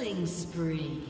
Killing spree.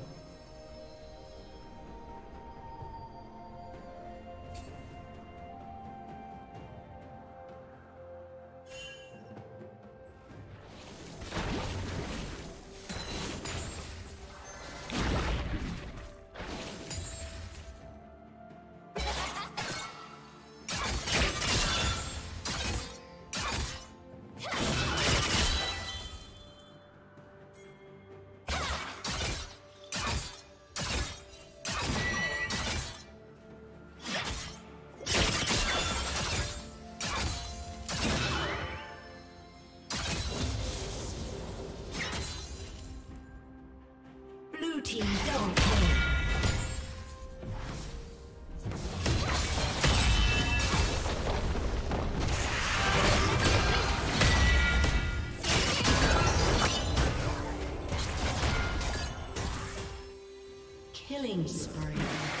Killing spree.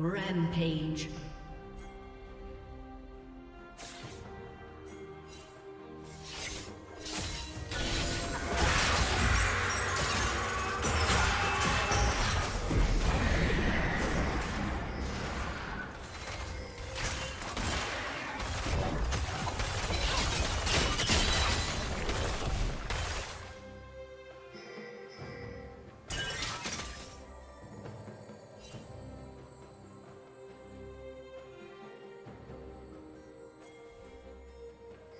Rampage.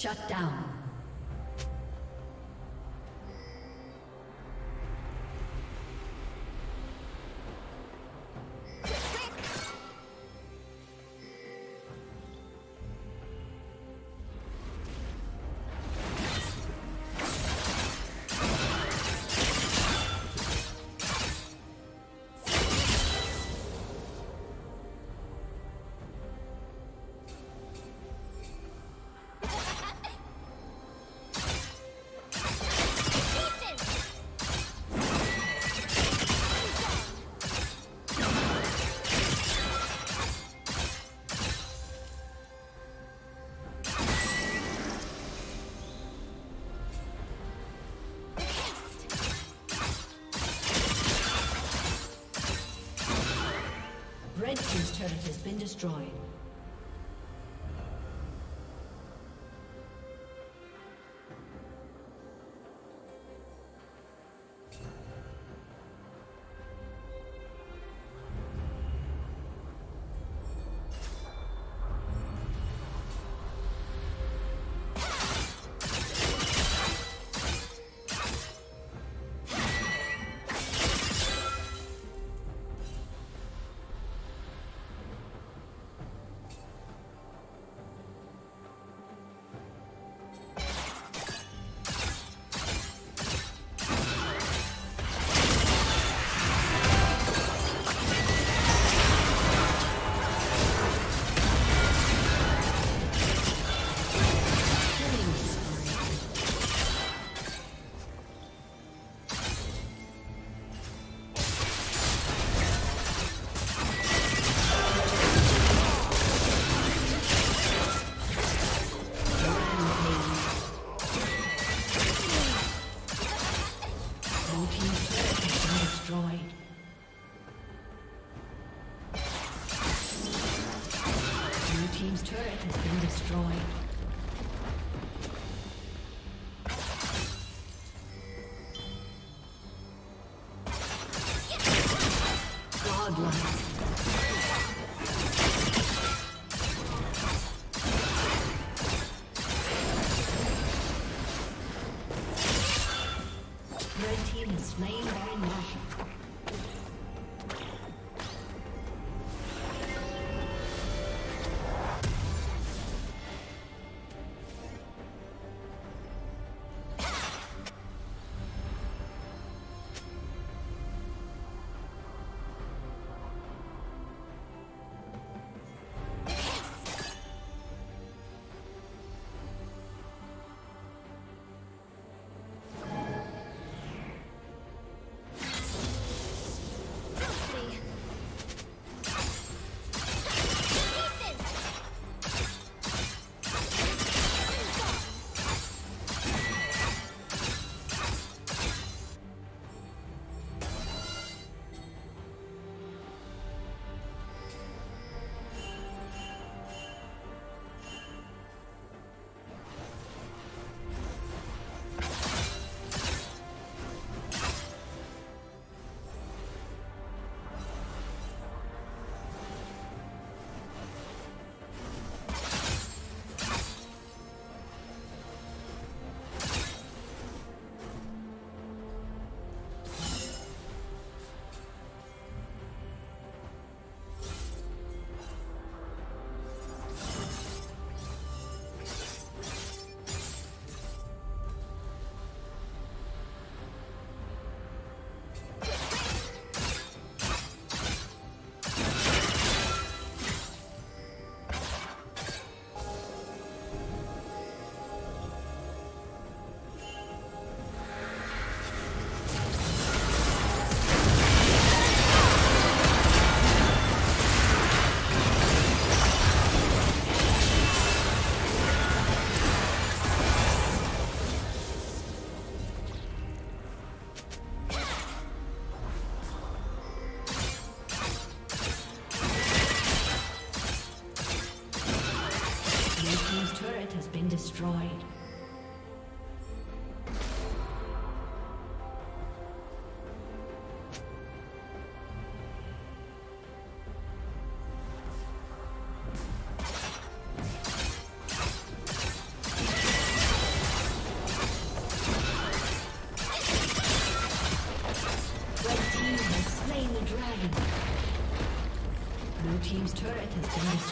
Shut down. Destroyed.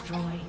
Destroyed.